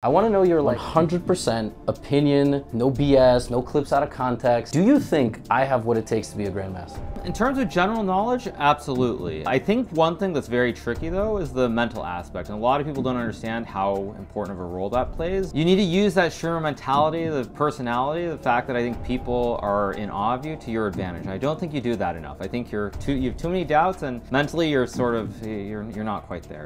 I want to know your like 100% opinion, no BS, no clips out of context. Do you think I have what it takes to be a grandmaster? In terms of general knowledge, absolutely. I think one thing that's very tricky though is the mental aspect. And a lot of people don't understand how important of a role that plays. You need to use that Sherman mentality, the personality, the fact that I think people are in awe of you to your advantage. I don't think you do that enough. I think you're too, you have too many doubts and mentally you're sort of, you're, you're not quite there.